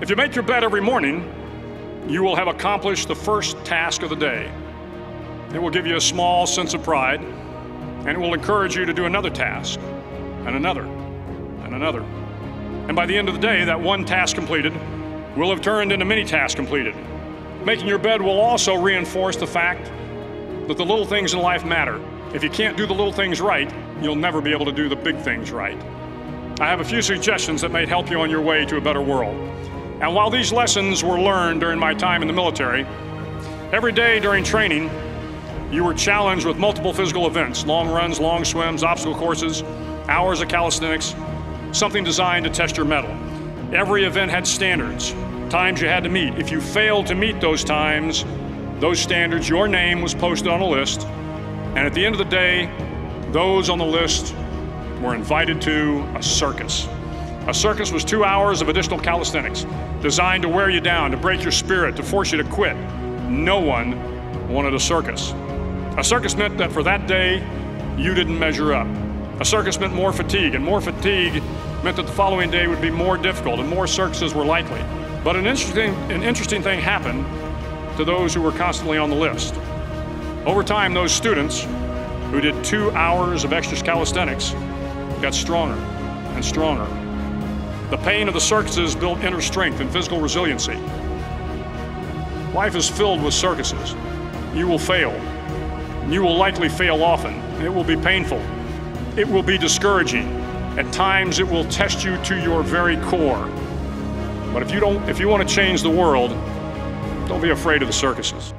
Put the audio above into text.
If you make your bed every morning, you will have accomplished the first task of the day. It will give you a small sense of pride, and it will encourage you to do another task, and another, and another. And by the end of the day, that one task completed will have turned into many tasks completed. Making your bed will also reinforce the fact that the little things in life matter. If you can't do the little things right, you'll never be able to do the big things right. I have a few suggestions that may help you on your way to a better world. And while these lessons were learned during my time in the military, every day during training, you were challenged with multiple physical events long runs, long swims, obstacle courses, hours of calisthenics, something designed to test your mettle. Every event had standards, times you had to meet. If you failed to meet those times, those standards, your name was posted on a list. And at the end of the day, those on the list were invited to a circus. A circus was two hours of additional calisthenics designed to wear you down, to break your spirit, to force you to quit. No one wanted a circus. A circus meant that for that day, you didn't measure up. A circus meant more fatigue, and more fatigue meant that the following day would be more difficult and more circuses were likely. But an interesting, an interesting thing happened to those who were constantly on the list. Over time, those students who did two hours of extra calisthenics got stronger and stronger. The pain of the circuses built inner strength and physical resiliency. Life is filled with circuses. You will fail. You will likely fail often. It will be painful. It will be discouraging. At times it will test you to your very core. But if you don't if you want to change the world, don't be afraid of the circuses.